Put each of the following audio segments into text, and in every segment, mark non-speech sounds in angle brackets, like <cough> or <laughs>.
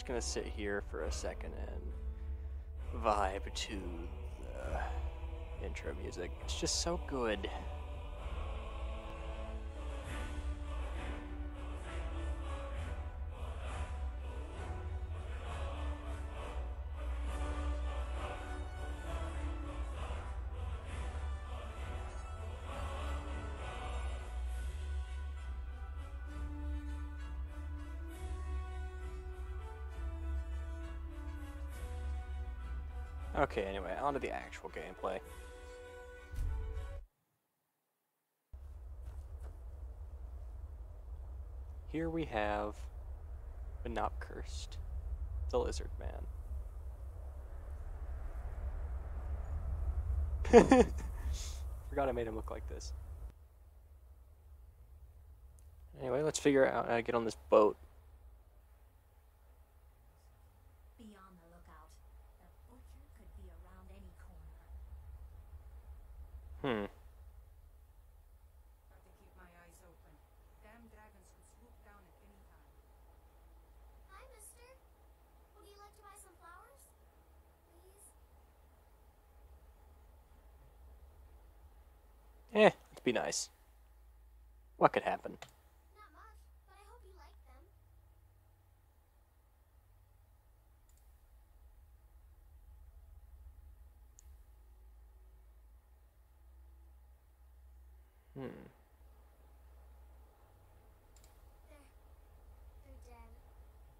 just gonna sit here for a second and vibe to the intro music. It's just so good. Okay, anyway, on to the actual gameplay. Here we have not cursed, the lizard man. <laughs> Forgot I made him look like this. Anyway, let's figure out how to get on this boat. Be on the lookout. The butcher could be around any corner. Hmm. Got to keep my eyes open. Damn dragons could swoop down at any time. Hi, mister. Would you like to buy some flowers? Please? Eh, let's be nice. What could happen? Not much, but I hope you like them. Hmm. They're they're dead. Oh. Mama died when I was little. I I don't remember her very well. My father was a Stormcloak soldier. One day he left and he didn't come back.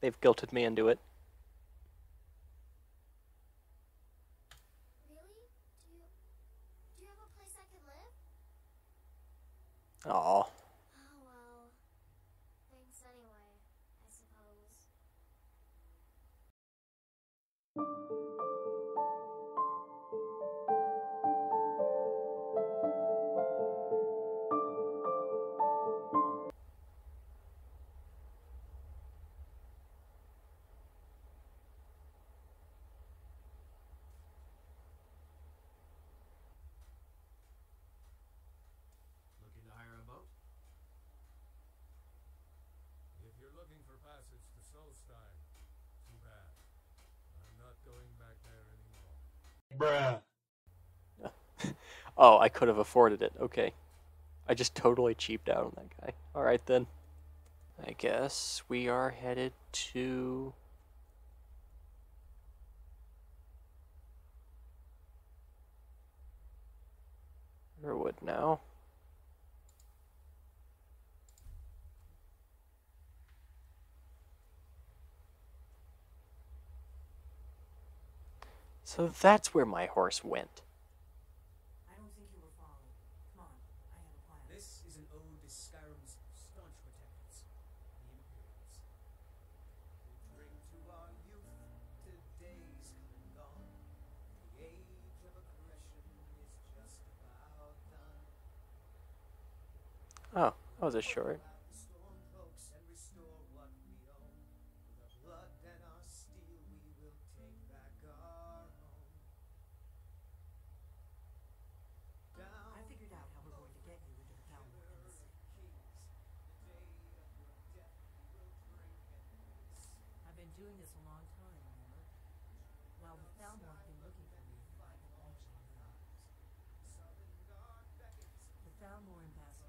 They've guilted me into it. Really? Do you do you have a place I could live? Aw. Too bad. I'm not going back there anymore. Bruh. Oh, I could have afforded it. Okay. I just totally cheaped out on that guy. Alright then. I guess we are headed to. Riverwood now. So that's where my horse went. I don't think you were followed. Come on, I have a plan. This is an ode to Skyrim's staunch protectors, the Imperials. We drink to our youth, to days come gone. The age of aggression is just about done. Oh, that was a short. Out the Stormcloaks and restore what we own. With our blood and our steel, we will take back our home. Down I figured out how we're going to get you into the Thalmor Embassy. I've been doing this a long time, remember? While the Thalmor have been looking for me, I've been watching them. The Thalmor ambassador He's still singing. regularly throws parties where the rich and connected cozy up to the Thalmor. I can get you into one of those parties. Once you're inside the embassy, you can get away and find Elenwen's secret files. I have a contact inside the embassy. He's not up for this kind of high-risk mission, but he can help you. His name is Malborn. Wood Elf. Plenty of reason to hate the Thalmor. You can trust him.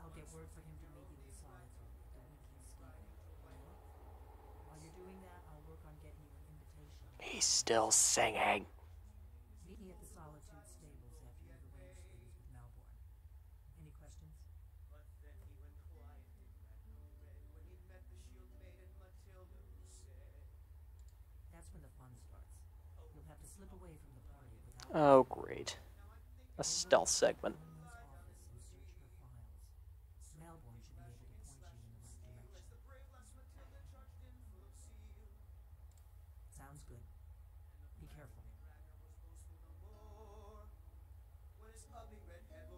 I'll get word for him to meet you in solitude at the Winking Skeever. While you're doing that, I'll work on getting you an invitation. He's still singing. Meet me at the Solitude stables after you've questions? But then he went quiet and had no when he met the shield maiden Matilda who said, That's when the fun starts. You'll have to slip away from the party without. Oh, great. A stealth segment. Elenwen's office and search her files. Malborn should be able Sounds good. Be careful. Boasting no more when his ugly red head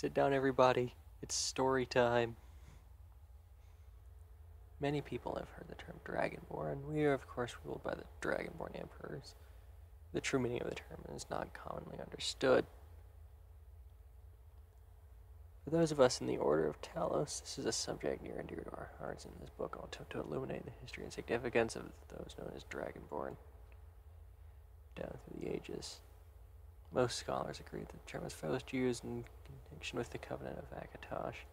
Sit down, everybody. It's story time. Many people have heard the term Dragonborn. And we are, of course, ruled by the Dragonborn emperors. The true meaning of the term is not commonly understood. For those of us in the Order of Talos, this is a subject near and dear to our hearts. In this book, I'll attempt to illuminate the history and significance of those known as Dragonborn down through the ages. Most scholars agree that the term was first used in connection with the Covenant of Akatosh,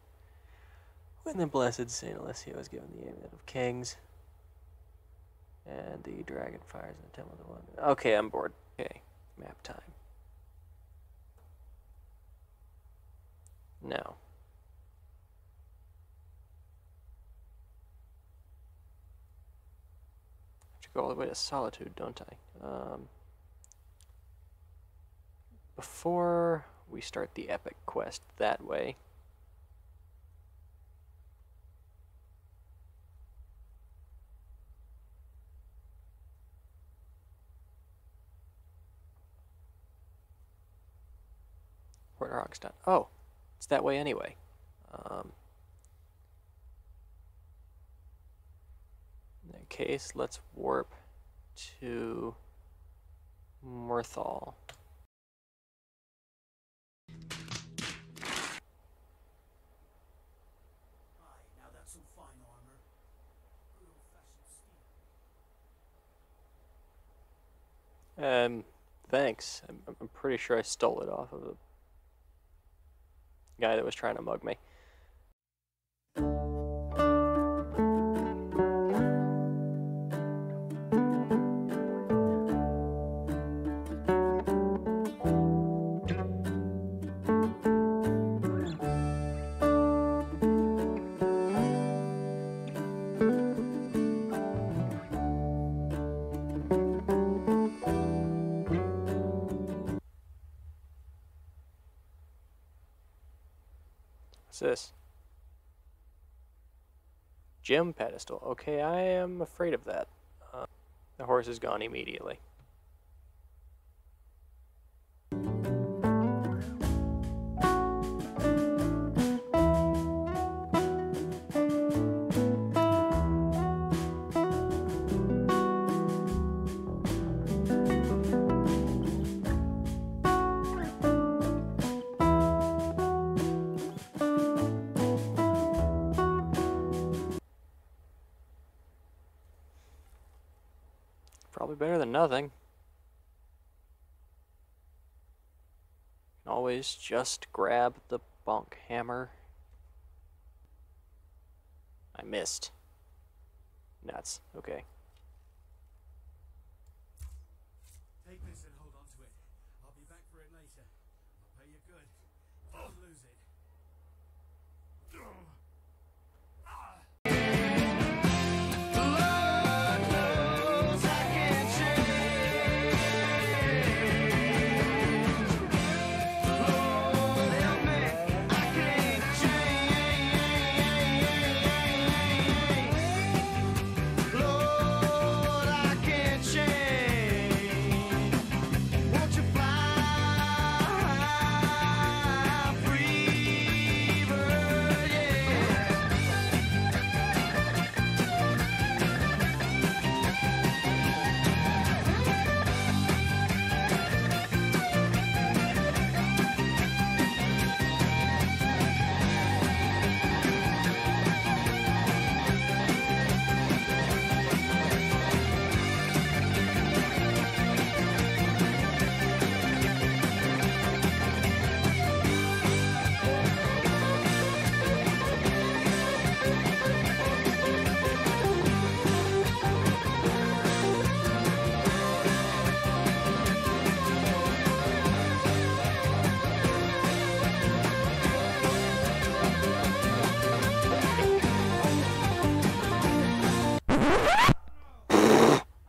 when the blessed Saint Alessia was given the amulet of kings, and the dragon fires in the Temple of the One. Okay, I'm bored. Okay, map time. Now. I have to go all the way to Solitude, don't I? Um, before we start the epic quest that way, Port Hogston. Oh, it's that way anyway. Um, in that case, let's warp to Morthal. Aye, now that's some fine armor. Good old-fashioned steel. Um, thanks. I'm, I'm pretty sure I stole it off of a guy that was trying to mug me. Gem pedestal. Okay, I am afraid of that. Uh, the horse is gone immediately. Probably better than nothing. Always just grab the bunk hammer. I missed. Nuts. Okay.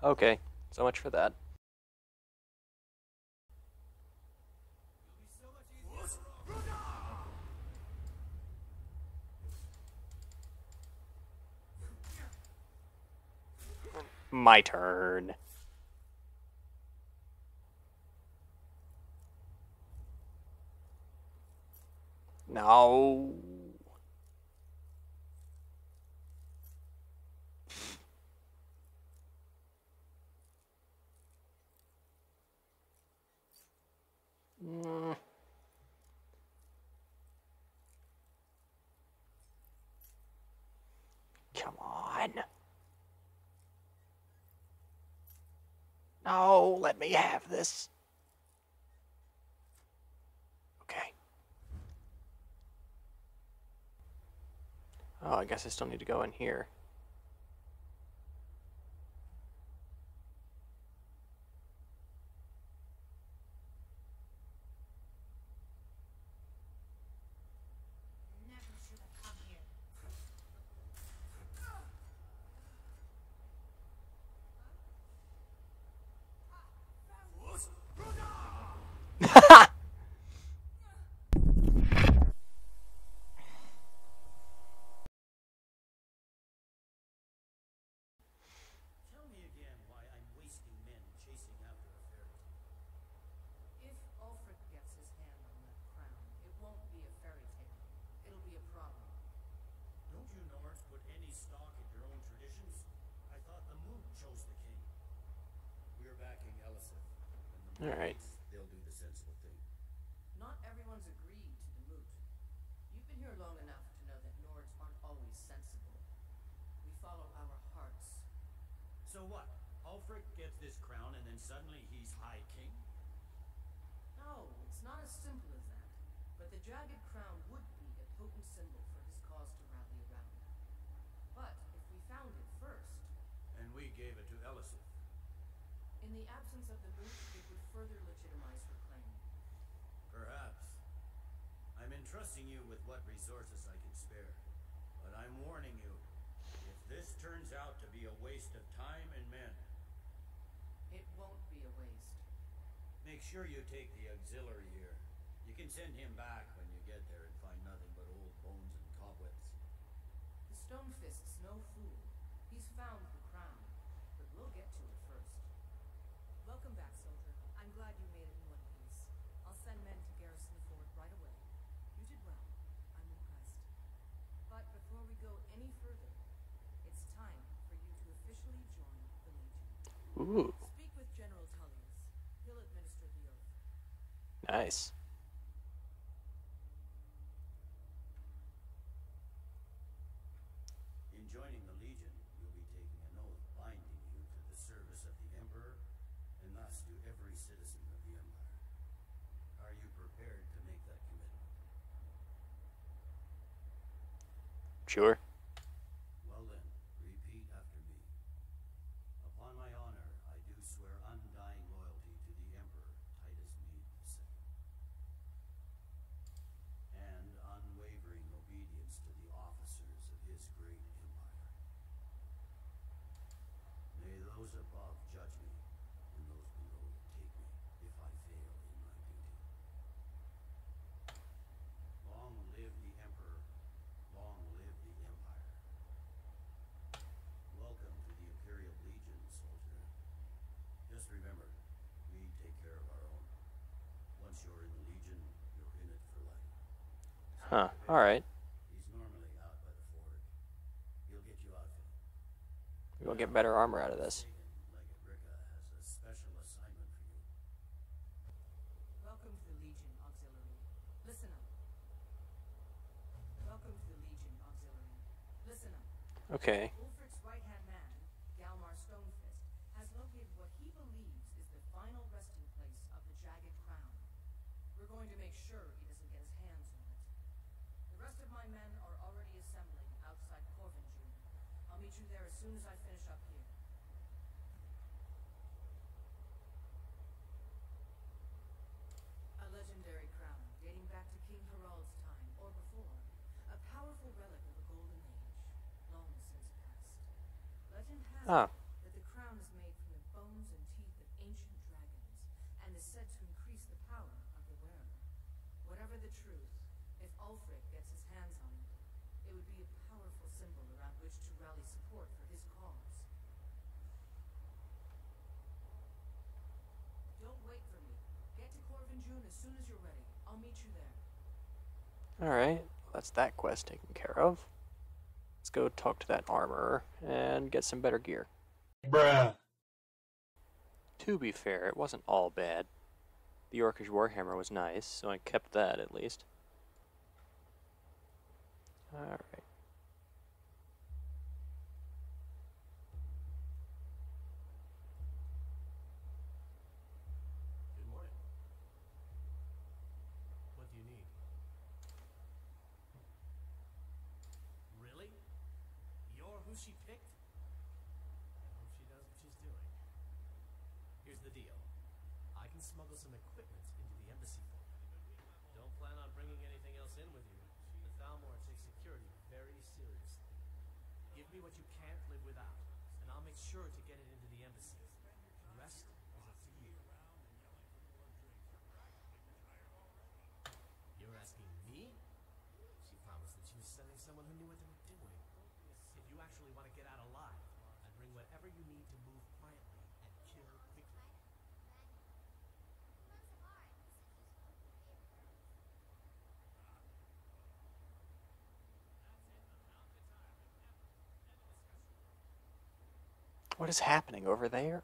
Okay, so much for that. My turn. No. Mm. Come on. No, let me have this. Okay. Oh, I guess I still need to go in here. Never should have come here. Tell me again why I'm wasting men chasing after a fairy tale. If Ulfric gets his hand on that crown, it won't be a fairy tale. It'll be a problem. Don't you Nords put any stock in your own traditions? I thought the moon chose the king. We're backing Elisif. And the All right. They'll do the sensible thing. Not everyone's agreed to the moot. You've been here long enough to know that Nords aren't always sensible. We follow our hearts. So what? Ulfric gets this crown and then suddenly he's High King? No, it's not as simple as that. But the jagged crown would be a potent symbol for his cause to rally around. But if we found it first, And we gave it to Elisif. in the absence of the moot, it would further legitimize her claim. Perhaps. I'm entrusting you with what resources I can spare. But I'm warning you, if this turns out to be a waste of time and men, It won't be a waste. make sure you take the auxiliary here. You can send him back when you get there and find nothing but old bones and cobwebs. The Stonefist's no fool. He's found the crown, but we'll get to it first. Welcome back, soldier. I'm glad you made it in one piece. I'll send men to garrison the fort right away. You did well. I'm impressed. But before we go any further, it's time for you to officially join the Legion. Ooh, Speak with General Tullius. He'll administer the oath. nice. In joining the Legion, you'll be taking an oath binding you to the service of the Emperor, and thus to every citizen of the Empire. Are you prepared to make that commitment? Sure. Well then, repeat after me. Upon my honor, I do swear undying loyalty to the Emperor, Titus Mede II. And unwavering obedience to the officers of his great empire. May those above judge me, and those below take me, if I fail in my duty. Long live the Emperor, long live the Empire. Welcome to the Imperial Legion, soldier. Just remember, we take care of our own. Once you're in the Legion, you're in it for life. Huh. All right. He's normally out by the fort. He'll get you outfitted. We'll get better armor out of this. Legate Legend has ah. that the crown is made from the bones and teeth of ancient dragons, and is said to increase the power of the wearer. Whatever the truth, if Ulfric gets his hands on it, it would be a powerful symbol around which to rally support for his cause. Don't wait for me. Get to Korvanjund as soon as you're ready. I'll meet you there. All right, well, that's that quest taken care of. Go talk to that armorer and get some better gear. Bruh. To be fair, it wasn't all bad. The Orcish Warhammer was nice, so I kept that at least. Alright. Good morning. What do you need? Really? You're who she picked? I hope she knows what she's doing. Here's the deal. I can smuggle some equipment into the embassy for you. Don't plan on bringing anything else in with you. The Thalmor takes security very seriously. Give me what you can't live without, and I'll make sure to get it into the embassy. The rest is up to you. You're asking me? She promised that she was sending someone who knew what they were doing. If you actually want to get out alive, I'd bring whatever you need to What is happening over there?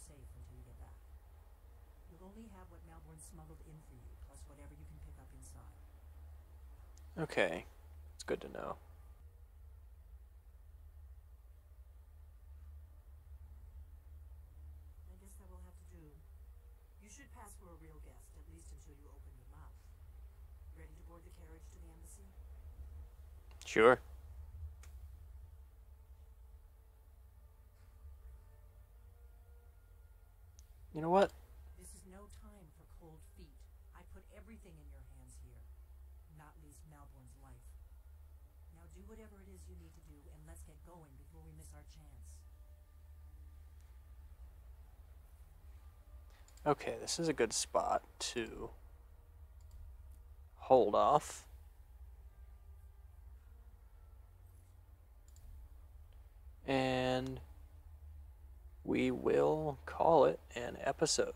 Safe until you get back. You'll only have what Malborn smuggled in for you, plus whatever you can pick up inside. Okay, it's good to know. I guess that will have to do. You should pass for a real guest, at least until you open your mouth. Ready to board the carriage to the embassy? Sure. You know what? This is no time for cold feet. I put everything in your hands here, not least Malborn's life. Now do whatever it is you need to do, and let's get going before we miss our chance. Okay, this is a good spot to hold off. And we will call it an episode.